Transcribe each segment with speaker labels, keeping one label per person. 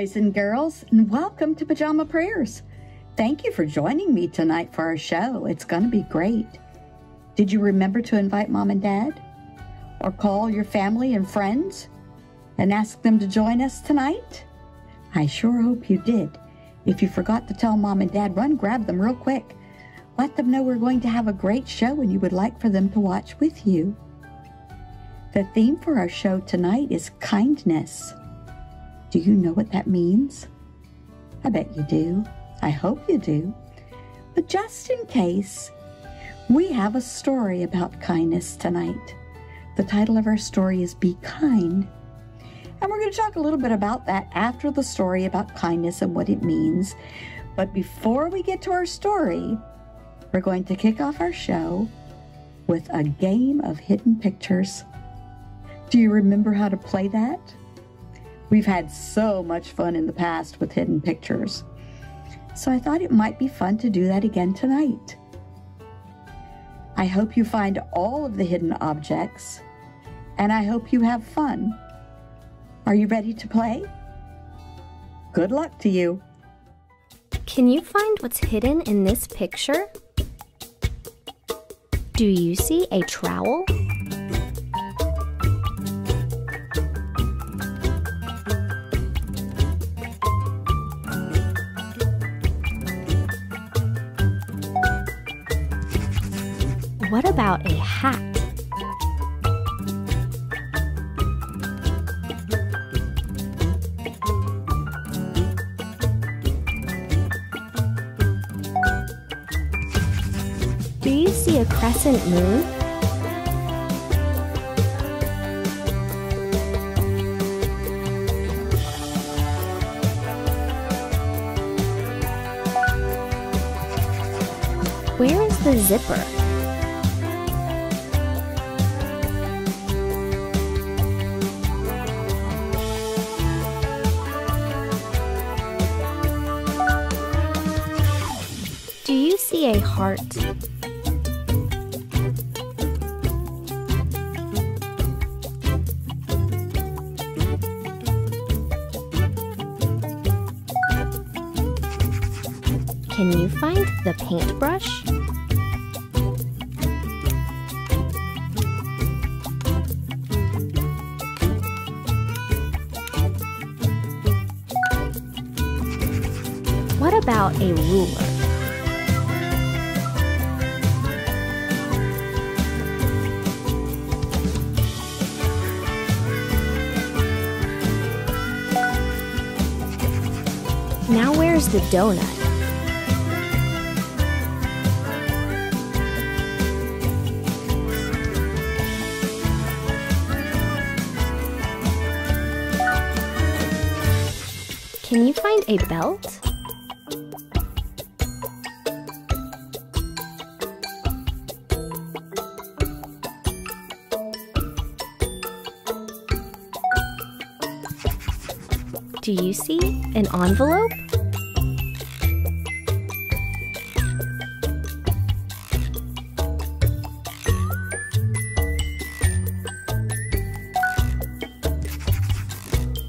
Speaker 1: boys and girls, and welcome to Pajama Prayers. Thank you for joining me tonight for our show. It's going to be great. Did you remember to invite mom and dad? Or call your family and friends and ask them to join us tonight? I sure hope you did. If you forgot to tell mom and dad, run grab them real quick. Let them know we're going to have a great show and you would like for them to watch with you. The theme for our show tonight is kindness. Do you know what that means? I bet you do. I hope you do. But just in case, we have a story about kindness tonight. The title of our story is Be Kind. And we're going to talk a little bit about that after the story about kindness and what it means. But before we get to our story, we're going to kick off our show with a game of hidden pictures. Do you remember how to play that? We've had so much fun in the past with hidden pictures. So I thought it might be fun to do that again tonight. I hope you find all of the hidden objects, and I hope you have fun. Are you ready to play? Good luck to you.
Speaker 2: Can you find what's hidden in this picture? Do you see a trowel? See a crescent moon? Where is the zipper? Do you see a heart? Can you find the paintbrush? What about a ruler? Now where's the donut? Can you find a belt? Do you see an envelope?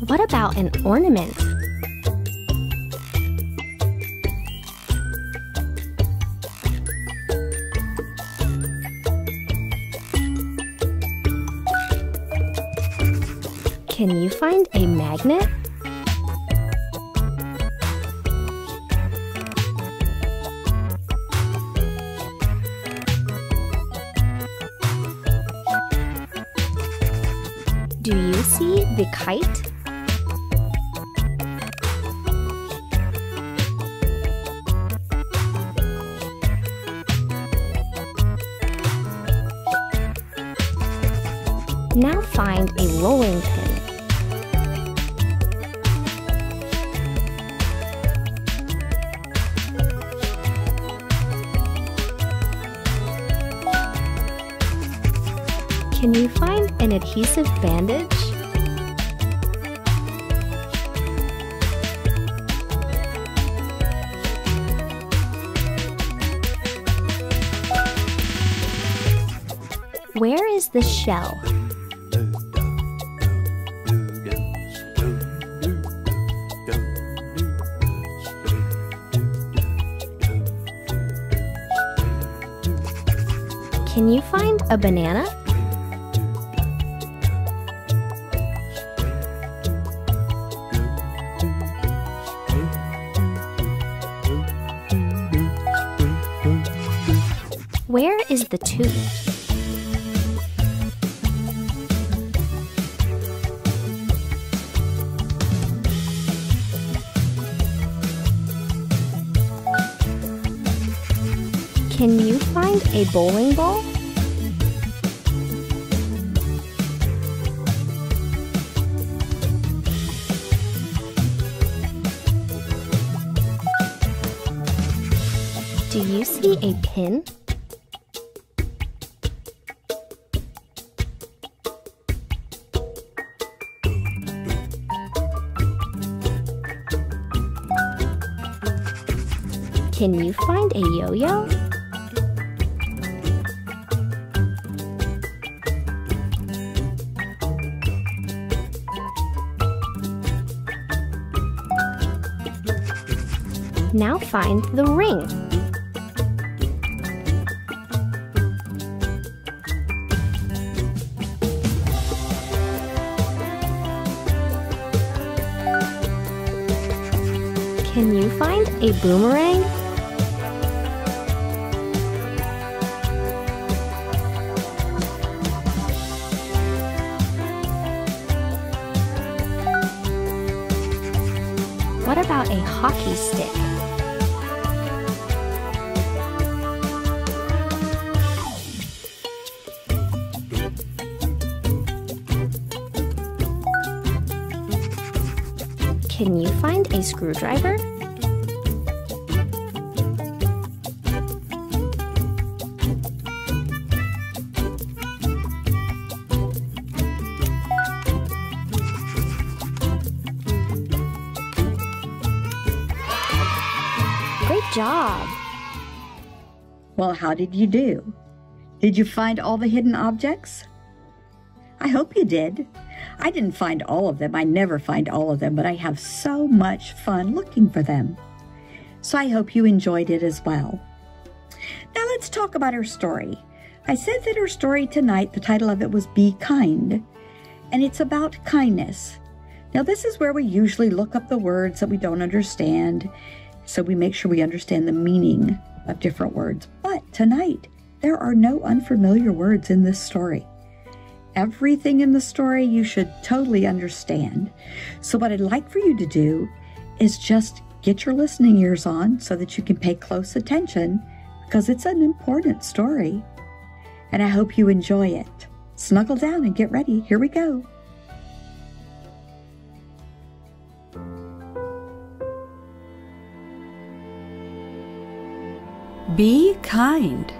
Speaker 2: What about an ornament? Can you find a magnet? Do you see the kite? Can you find an adhesive bandage? Where is the shell? Can you find a banana? Where is the tooth? Can you find a bowling ball? Do you see a pin? Can you find a yo-yo? Now find the ring. Can you find a boomerang? Hockey stick? Can you find a screwdriver?
Speaker 1: Well, how did you do? Did you find all the hidden objects? I hope you did. I didn't find all of them. I never find all of them, but I have so much fun looking for them. So I hope you enjoyed it as well. Now let's talk about her story. I said that her story tonight, the title of it was Be Kind, and it's about kindness. Now, this is where we usually look up the words that we don't understand, so we make sure we understand the meaning of different words. But tonight, there are no unfamiliar words in this story. Everything in the story you should totally understand. So, what I'd like for you to do is just get your listening ears on so that you can pay close attention because it's an important story. And I hope you enjoy it. Snuggle down and get ready. Here we go.
Speaker 3: Be kind.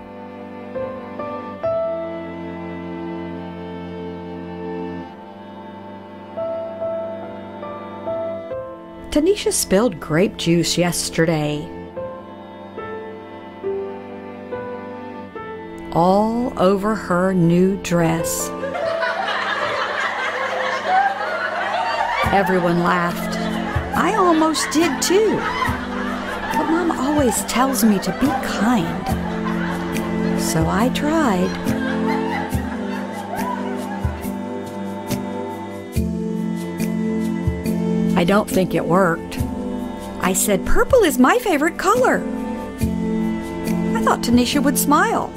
Speaker 3: Tanisha spilled grape juice yesterday. All over her new dress. Everyone laughed. I almost did too. Always tells me to be kind. So I tried. I don't think it worked. I said, Purple is my favorite color. I thought Tanisha would smile.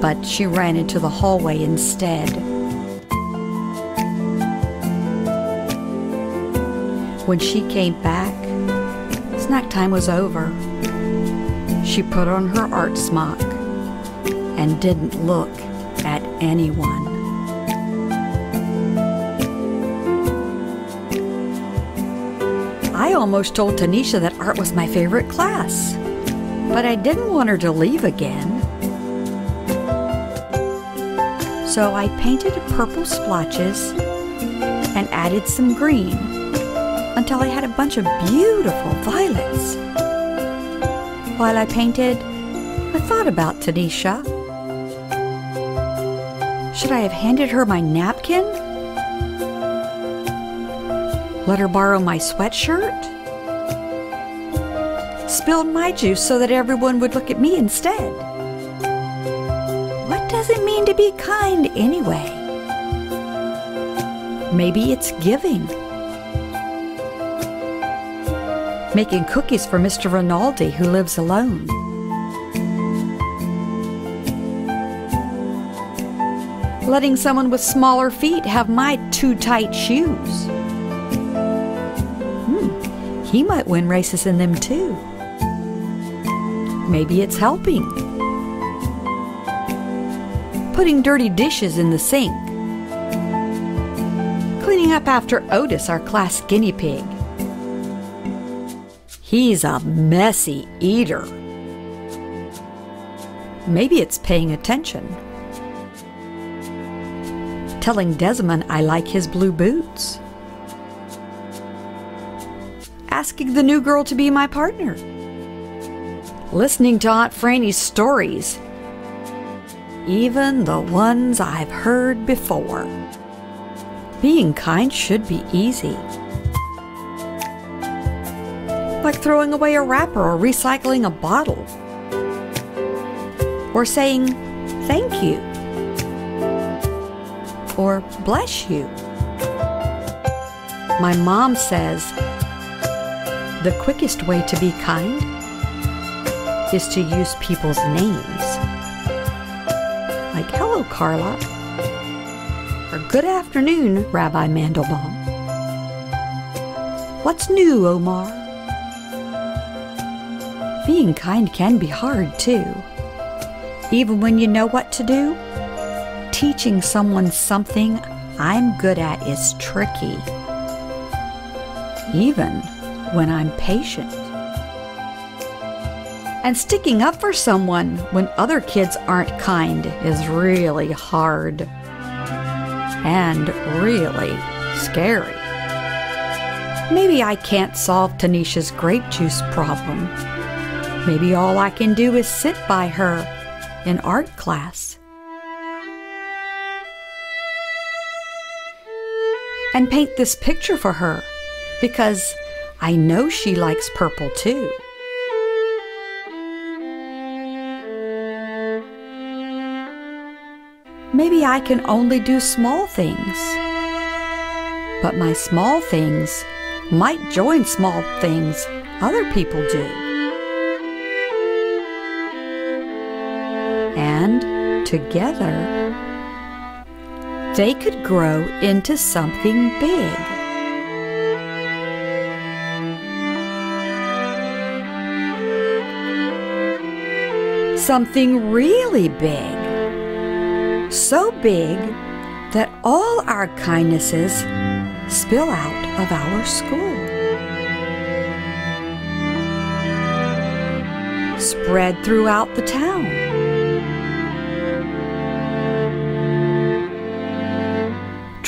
Speaker 3: But she ran into the hallway instead. When she came back, snack time was over, she put on her art smock and didn't look at anyone.
Speaker 1: I almost told Tanisha that art was my favorite class, but I didn't want her to leave again. So I painted purple splotches and added some green until I had a bunch of beautiful violets. While I painted, I thought about Tanisha. Should I have handed her my napkin? Let her borrow my sweatshirt? Spilled my juice so that everyone would look at me instead. What does it mean to be kind anyway? Maybe it's giving. Making cookies for Mr. Rinaldi, who lives alone. Letting someone with smaller feet have my too tight shoes. Hmm, he might win races in them too. Maybe it's helping. Putting dirty dishes in the sink. Cleaning up after Otis, our class guinea pig. He's a messy eater. Maybe it's paying attention. Telling Desmond I like his blue boots. Asking the new girl to be my partner. Listening to Aunt Franny's stories. Even the ones I've heard before. Being kind should be easy. Like throwing away a wrapper or recycling a bottle. Or saying, thank you. Or bless you. My mom says, the quickest way to be kind is to use people's names. Like, hello, Carla. Or good afternoon, Rabbi Mandelbaum. What's new, Omar? Being kind can be hard too. Even when you know what to do, teaching someone something I'm good at is tricky. Even when I'm patient. And sticking up for someone when other kids aren't kind is really hard. And really scary. Maybe I can't solve Tanisha's grape juice problem. Maybe all I can do is sit by her in art class. And paint this picture for her because I know she likes purple too. Maybe I can only do small things. But my small things might join small things other people do. And together, they could grow into something big. Something really big. So big that all our kindnesses spill out of our school. Spread throughout the town.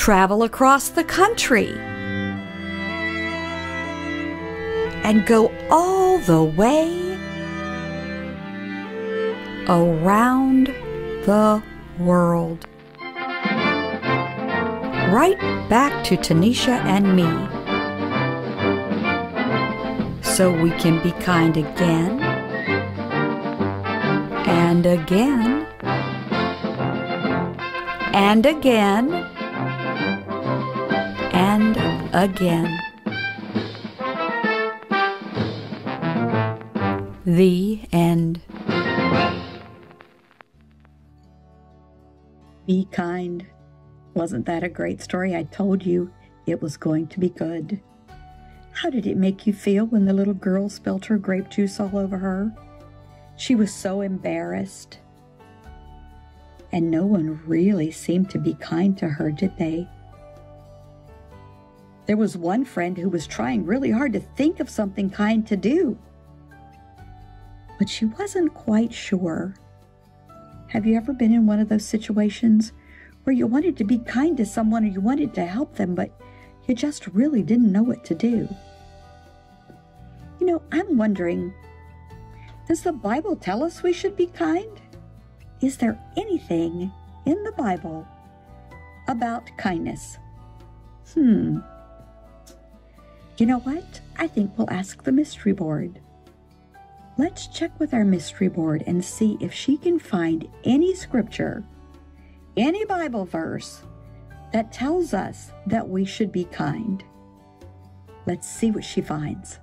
Speaker 1: Travel across the country. And go all the way around the world. Right back to Tanisha and me. So we can be kind again and again and again again. The end.
Speaker 4: Be kind. Wasn't that a great story? I told you it was going to be good. How did it make you feel when the little girl spilt her grape juice all over her? She was so embarrassed. And no one really seemed to be kind to her, did they?
Speaker 1: There was one friend who was trying really hard to think of something kind to do, but she wasn't quite sure. Have you ever been in one of those situations where you wanted to be kind to someone or you wanted to help them, but you just really didn't know what to do? You know, I'm wondering does the Bible tell us we should be kind? Is there anything in the Bible about kindness? Hmm. You know what? I think we'll ask the mystery board. Let's check with our mystery board and see if she can find any scripture, any Bible verse that tells us that we should be kind. Let's see what she finds.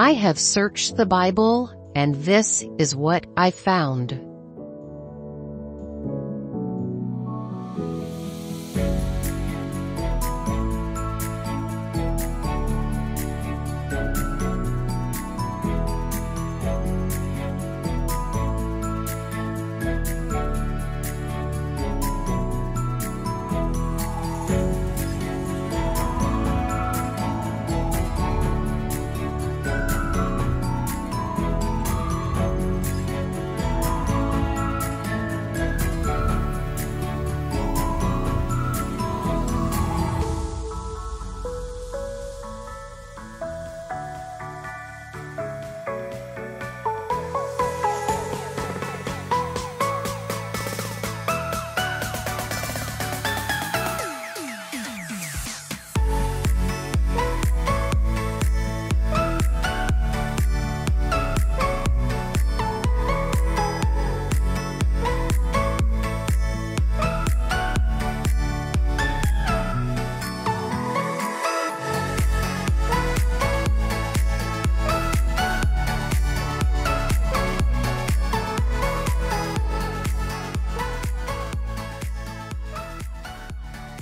Speaker 5: I have searched the Bible, and this is what I found.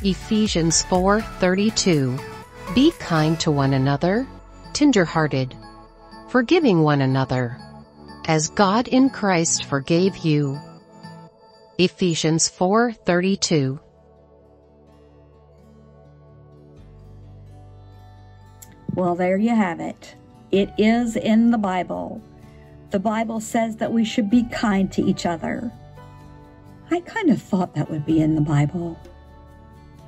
Speaker 5: Ephesians 4:32 Be kind to one another, tender-hearted, forgiving one another, as God in Christ forgave you. Ephesians 4:32
Speaker 1: Well, there you have it. It is in the Bible. The Bible says that we should be kind to each other. I kind of thought that would be in the Bible.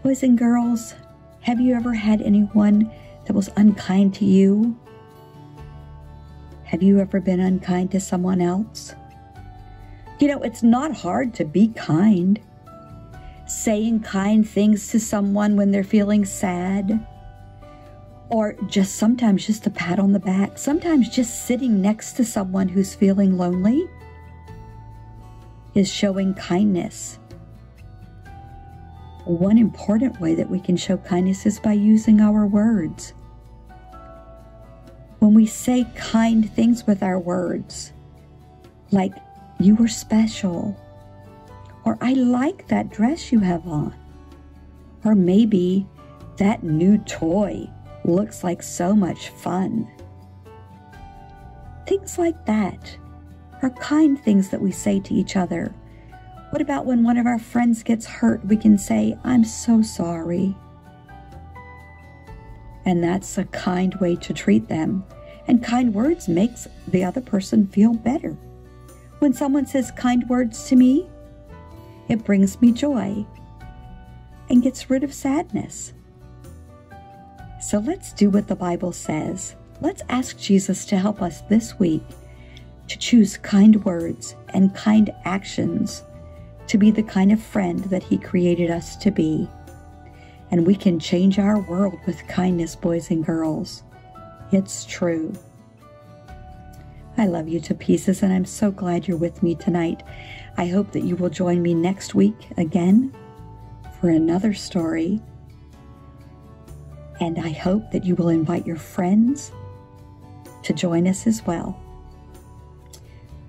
Speaker 1: Boys and girls, have you ever had anyone that was unkind to you? Have you ever been unkind to someone else? You know, it's not hard to be kind. Saying kind things to someone when they're feeling sad, or just sometimes just a pat on the back, sometimes just sitting next to someone who's feeling lonely is showing kindness. One important way that we can show kindness is by using our words. When we say kind things with our words, like, you are special, or I like that dress you have on, or maybe that new toy looks like so much fun. Things like that are kind things that we say to each other what about when one of our friends gets hurt? We can say, I'm so sorry. And that's a kind way to treat them. And kind words makes the other person feel better. When someone says kind words to me, it brings me joy and gets rid of sadness. So let's do what the Bible says. Let's ask Jesus to help us this week to choose kind words and kind actions to be the kind of friend that He created us to be. And we can change our world with kindness, boys and girls. It's true. I love you to pieces, and I'm so glad you're with me tonight. I hope that you will join me next week again for another story. And I hope that you will invite your friends to join us as well.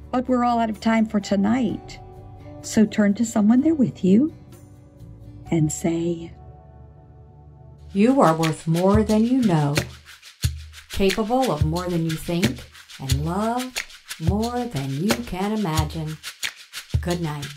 Speaker 1: But we're all out of time for tonight. So turn to someone there with you and say,
Speaker 3: You are worth more than you know, capable of more than you think, and loved more than you can imagine. Good night.